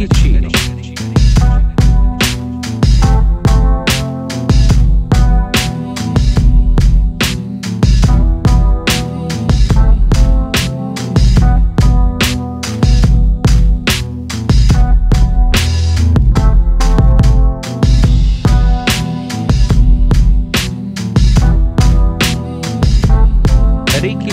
Chicchino. Ricky